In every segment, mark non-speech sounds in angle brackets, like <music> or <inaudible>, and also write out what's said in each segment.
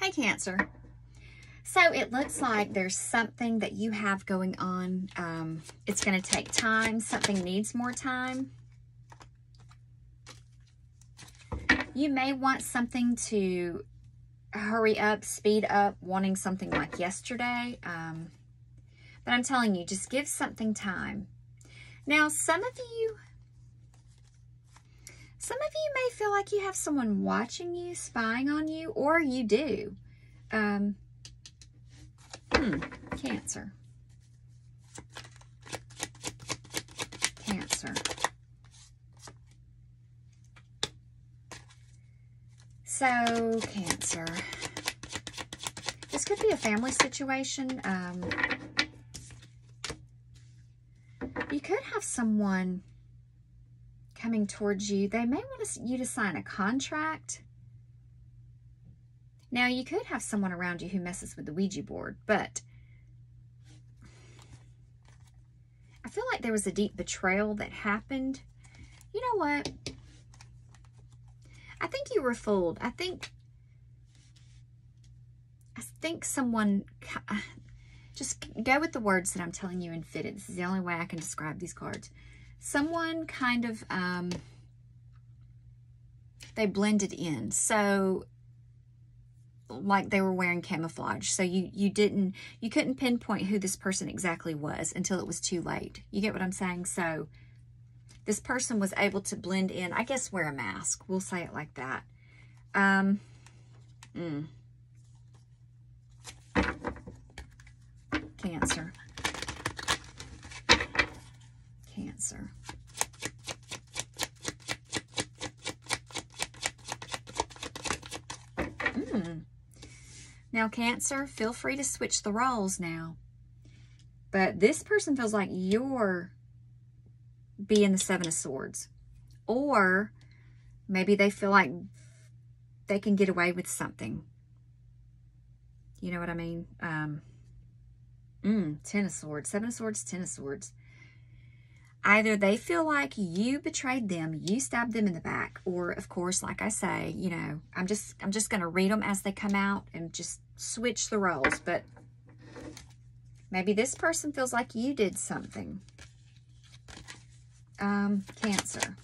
Hey, Cancer. So it looks like there's something that you have going on. Um, it's going to take time. Something needs more time. You may want something to hurry up, speed up, wanting something like yesterday. Um, but I'm telling you, just give something time. Now, some of you, some of you may feel like you have someone watching you, spying on you, or you do. Um, hmm, Cancer. Cancer. So, Cancer. This could be a family situation. Um, you could have someone coming towards you. They may want you to sign a contract. Now, you could have someone around you who messes with the Ouija board, but I feel like there was a deep betrayal that happened. You know what? I think you were fooled. I think, I think someone, uh, just go with the words that I'm telling you and fit it. This is the only way I can describe these cards. Someone kind of, um, they blended in. So like they were wearing camouflage. So you, you didn't, you couldn't pinpoint who this person exactly was until it was too late. You get what I'm saying? So this person was able to blend in, I guess wear a mask. We'll say it like that. Um, mm. Cancer. Cancer. Mm. Now, Cancer, feel free to switch the roles now. But this person feels like you're being the Seven of Swords. Or maybe they feel like they can get away with something. You know what I mean? Um, mm, Ten of Swords. Seven of Swords, Ten of Swords. Either they feel like you betrayed them, you stabbed them in the back, or of course, like I say, you know, I'm just I'm just going to read them as they come out and just switch the roles, but maybe this person feels like you did something. Um, cancer.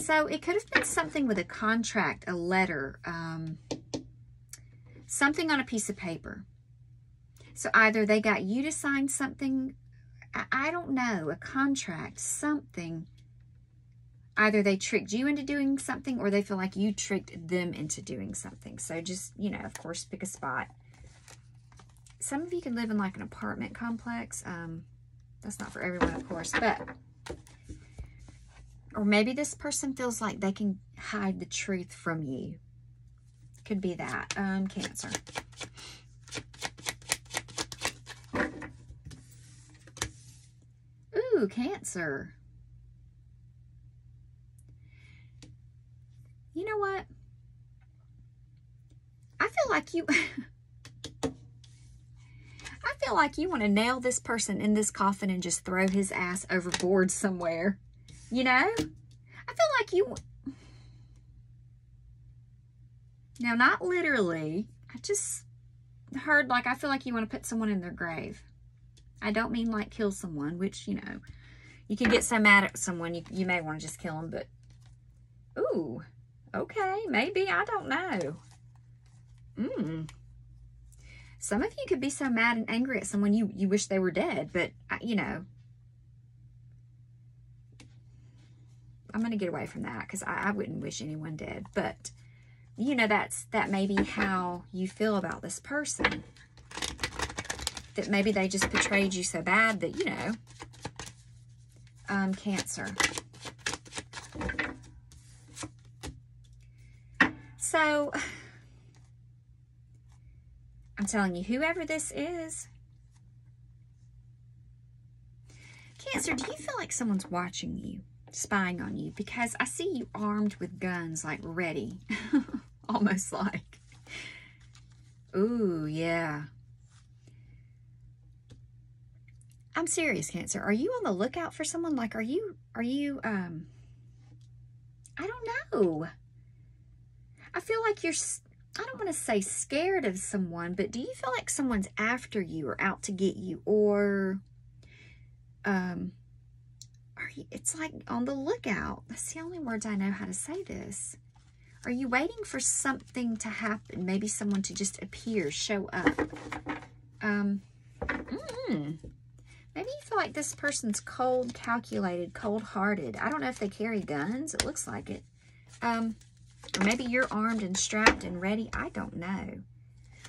So it could have been something with a contract, a letter, um, something on a piece of paper. So either they got you to sign something, I, don't know, a contract, something. Either they tricked you into doing something or they feel like you tricked them into doing something. So just, you know, of course, pick a spot. Some of you can live in like an apartment complex. Um, that's not for everyone, of course, but or maybe this person feels like they can hide the truth from you. Could be that. Um, Cancer. Ooh, Cancer. You know what? I feel like you... <laughs> I feel like you want to nail this person in this coffin and just throw his ass overboard somewhere. You know? I feel like you... Now, not literally. I just heard like, I feel like you want to put someone in their grave. I don't mean like kill someone, which, you know, you can get so mad at someone, you, you may want to just kill them, but, ooh, okay, maybe, I don't know. Mmm. Some of you could be so mad and angry at someone you, you wish they were dead, but, you know, I'm going to get away from that because I, I wouldn't wish anyone dead. But, you know, that's that may be how you feel about this person. That maybe they just betrayed you so bad that, you know, um, Cancer. So, I'm telling you, whoever this is, Cancer, do you feel like someone's watching you, spying on you? Because I see you armed with guns, like ready. <laughs> Almost like. Ooh, yeah. I'm serious, Cancer. Are you on the lookout for someone? Like, are you, are you, um, I don't know. I feel like you're, I don't want to say scared of someone, but do you feel like someone's after you or out to get you or, um, are you, it's like on the lookout. That's the only words I know how to say this. Are you waiting for something to happen? Maybe someone to just appear, show up. Um, mm, maybe you feel like this person's cold, calculated, cold-hearted. I don't know if they carry guns. It looks like it. Um, or maybe you're armed and strapped and ready. I don't know.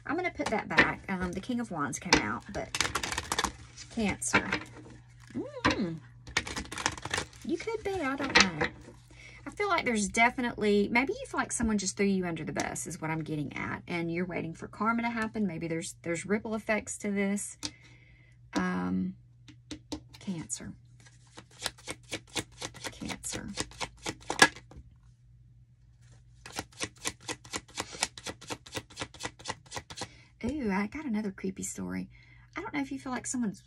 I'm going to put that back. Um, the King of Wands came out, but Cancer. Mm. You could be. I don't know. I feel like there's definitely, maybe you feel like someone just threw you under the bus is what I'm getting at. And you're waiting for karma to happen. Maybe there's there's ripple effects to this. Um, cancer. Cancer. Ooh, I got another creepy story. I don't know if you feel like someone's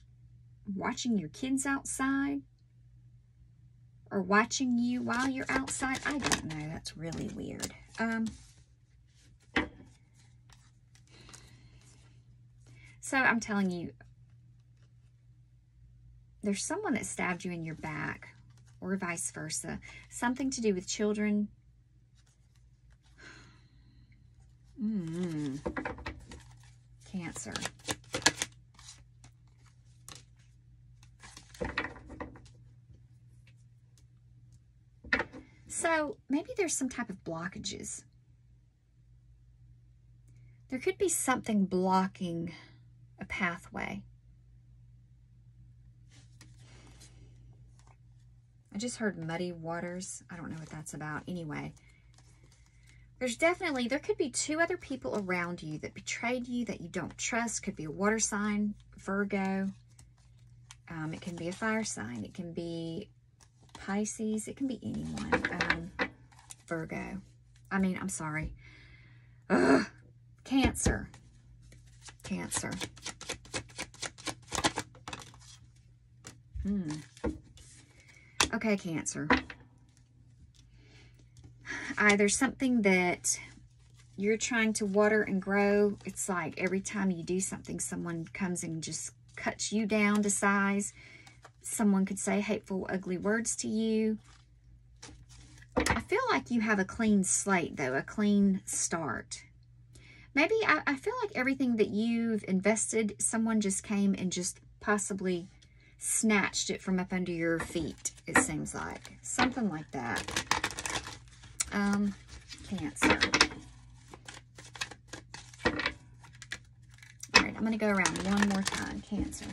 watching your kids outside or watching you while you're outside. I don't know. That's really weird. Um, so I'm telling you, there's someone that stabbed you in your back or vice versa. Something to do with children. Mm. Cancer. So maybe there's some type of blockages. There could be something blocking a pathway. I just heard muddy waters. I don't know what that's about. Anyway, there's definitely, there could be two other people around you that betrayed you that you don't trust. Could be a water sign, Virgo. Um, it can be a fire sign. It can be Pisces. It can be anyone. Um, Virgo. I mean, I'm sorry. Ugh. Cancer. Cancer. Hmm. Okay, Cancer. Ah, Either something that you're trying to water and grow. It's like every time you do something, someone comes and just cuts you down to size. Someone could say hateful, ugly words to you. I feel like you have a clean slate, though, a clean start. Maybe I, I feel like everything that you've invested, someone just came and just possibly snatched it from up under your feet, it seems like. Something like that. Um, Cancer. All right, I'm going to go around one more time. Cancer.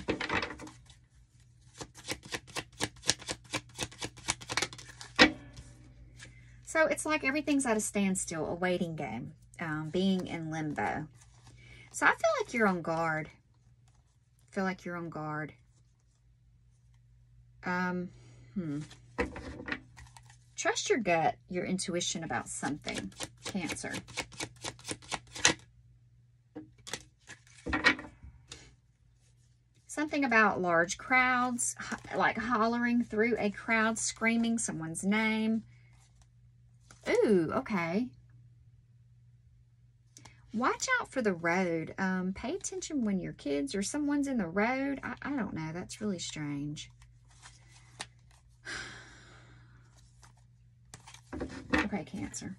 So it's like everything's at a standstill, a waiting game, um, being in limbo. So I feel like you're on guard. I feel like you're on guard. Um, hmm. Trust your gut, your intuition about something. Cancer. Something about large crowds, like hollering through a crowd, screaming someone's name. Ooh, okay. Watch out for the road. Um, pay attention when your kids or someone's in the road. I, I don't know. That's really strange. Okay, Cancer.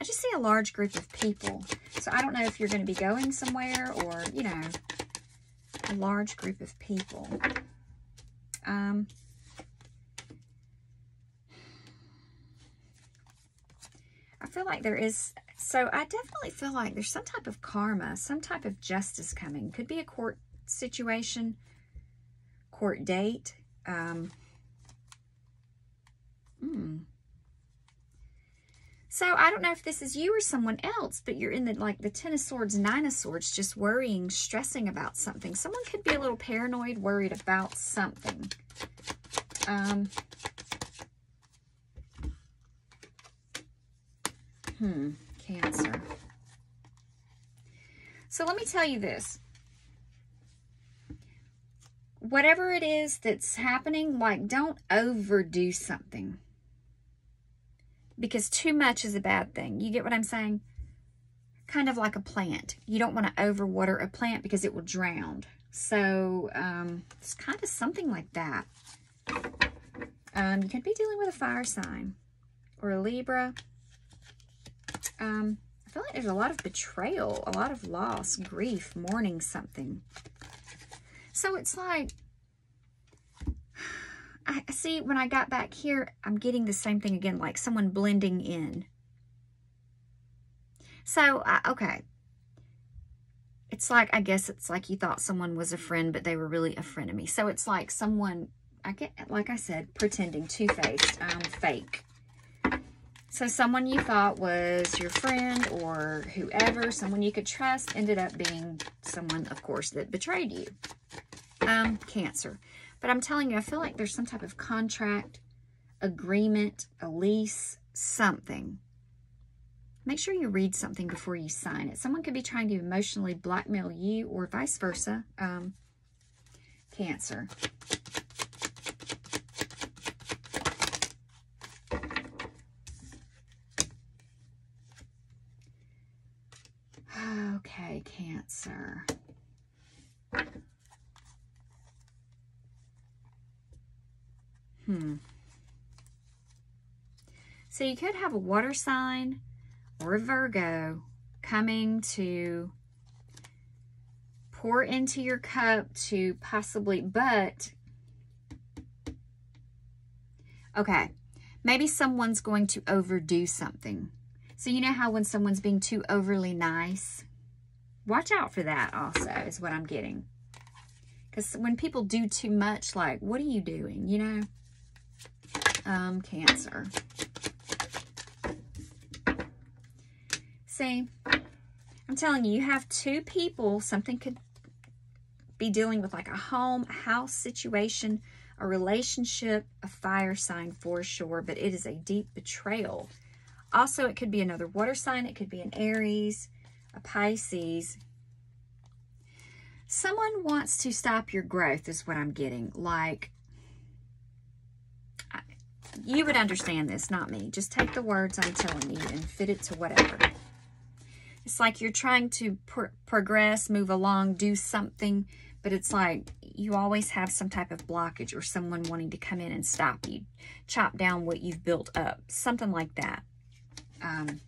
I just see a large group of people. So I don't know if you're going to be going somewhere or, you know, a large group of people. Um, I feel like there is, so I definitely feel like there's some type of karma, some type of justice coming. Could be a court situation, court date. Um, hmm. So I don't know if this is you or someone else, but you're in the like the Ten of Swords, Nine of Swords, just worrying, stressing about something. Someone could be a little paranoid, worried about something. Um, Hmm, Cancer. So let me tell you this. Whatever it is that's happening, like don't overdo something. Because too much is a bad thing. You get what I'm saying? Kind of like a plant. You don't want to overwater a plant because it will drown. So um, it's kind of something like that. Um, you could be dealing with a fire sign or a Libra. Um, I feel like there's a lot of betrayal, a lot of loss, grief, mourning something. So it's like, I see when I got back here, I'm getting the same thing again, like someone blending in. So, uh, okay. It's like, I guess it's like you thought someone was a friend, but they were really a friend of me. So it's like someone, I get, like I said, pretending, two-faced, um, fake. So someone you thought was your friend or whoever, someone you could trust, ended up being someone, of course, that betrayed you. Um, Cancer. But I'm telling you, I feel like there's some type of contract, agreement, a lease, something. Make sure you read something before you sign it. Someone could be trying to emotionally blackmail you or vice versa. Um, cancer. <sighs> Okay, Cancer. Hmm. So you could have a water sign or a Virgo coming to pour into your cup to possibly, but, okay, maybe someone's going to overdo something. So you know how when someone's being too overly nice, watch out for that also is what I'm getting. Because when people do too much, like, what are you doing, you know? Um, Cancer. See, I'm telling you, you have two people, something could be dealing with like a home, a house situation, a relationship, a fire sign for sure, but it is a deep betrayal. Also, it could be another water sign. It could be an Aries, a Pisces. Someone wants to stop your growth is what I'm getting. Like, you would understand this, not me. Just take the words I'm telling you and fit it to whatever. It's like you're trying to pr progress, move along, do something, but it's like you always have some type of blockage or someone wanting to come in and stop you, chop down what you've built up, something like that. Um,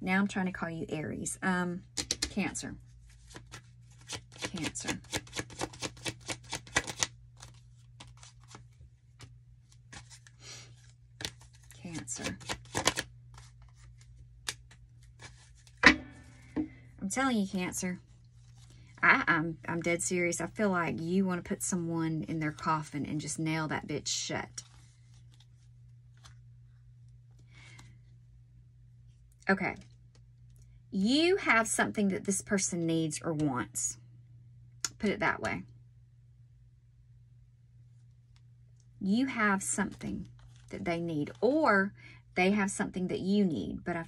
now I'm trying to call you Aries. Um, Cancer. Cancer. Cancer. I'm telling you, Cancer. I, I'm, I'm dead serious. I feel like you want to put someone in their coffin and just nail that bitch shut. Okay. You have something that this person needs or wants. Put it that way. You have something that they need, or they have something that you need, but I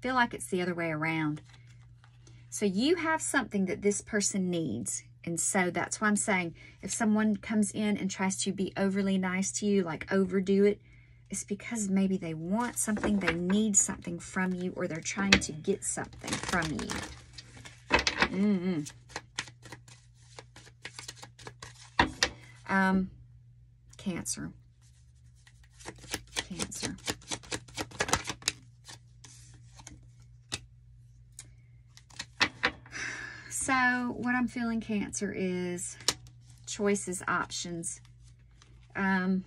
feel like it's the other way around. So you have something that this person needs. And so that's why I'm saying if someone comes in and tries to be overly nice to you, like overdo it, it's because maybe they want something, they need something from you, or they're trying to get something from you. Mm -hmm. Um, cancer. Cancer. So what I'm feeling Cancer is choices, options. Um,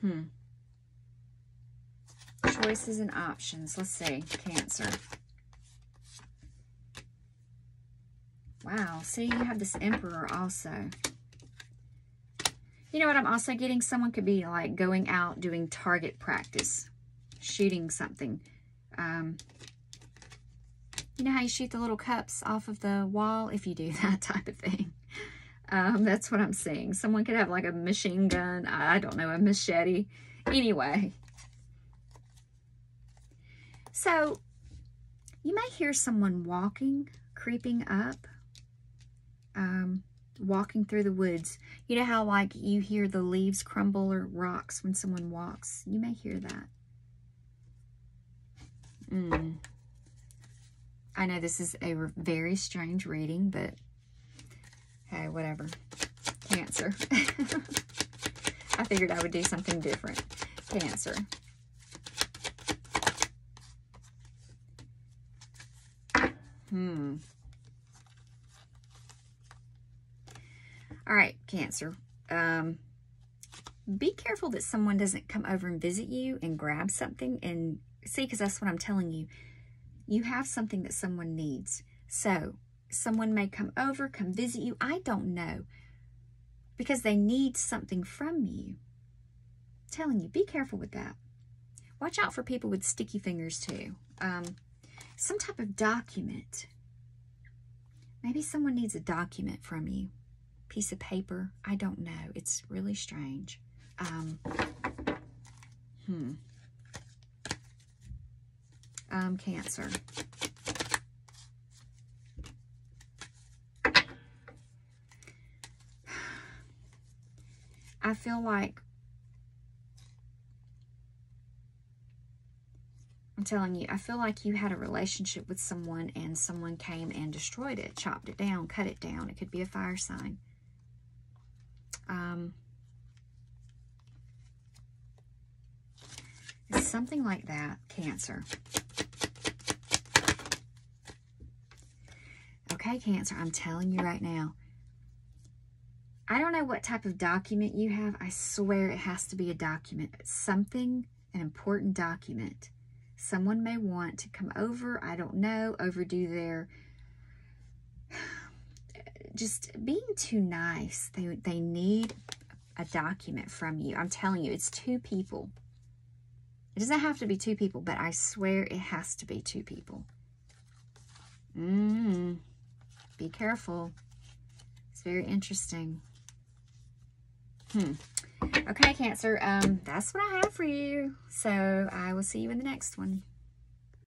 hmm. Choices and options. Let's see. Cancer. Wow. See, you have this Emperor also. You know what I'm also getting? Someone could be like going out doing target practice, shooting something. Um, you know how you shoot the little cups off of the wall? If you do <laughs> that type of thing. Um, that's what I'm seeing. Someone could have like a machine gun. I don't know, a machete. Anyway. So, you may hear someone walking, creeping up. Um, walking through the woods. You know how like you hear the leaves crumble or rocks when someone walks? You may hear that. Mm. I know this is a very strange reading, but hey, whatever. Cancer. <laughs> I figured I would do something different. Cancer. Hmm. All right, Cancer. Um, be careful that someone doesn't come over and visit you and grab something and see, because that's what I'm telling you. You have something that someone needs. So someone may come over, come visit you. I don't know. Because they need something from you. I'm telling you, be careful with that. Watch out for people with sticky fingers too. Um, some type of document. Maybe someone needs a document from you piece of paper. I don't know. It's really strange. Um, hmm. Um, cancer. <sighs> I feel like I'm telling you, I feel like you had a relationship with someone and someone came and destroyed it, chopped it down, cut it down. It could be a fire sign. Um, something like that, Cancer. Okay, Cancer, I'm telling you right now. I don't know what type of document you have. I swear it has to be a document. Something, an important document. Someone may want to come over, I don't know, overdo their just being too nice. They, they need a document from you. I'm telling you, it's two people. It doesn't have to be two people, but I swear it has to be two people. Mm, be careful. It's very interesting. Hmm. Okay, Cancer, um, that's what I have for you. So I will see you in the next one.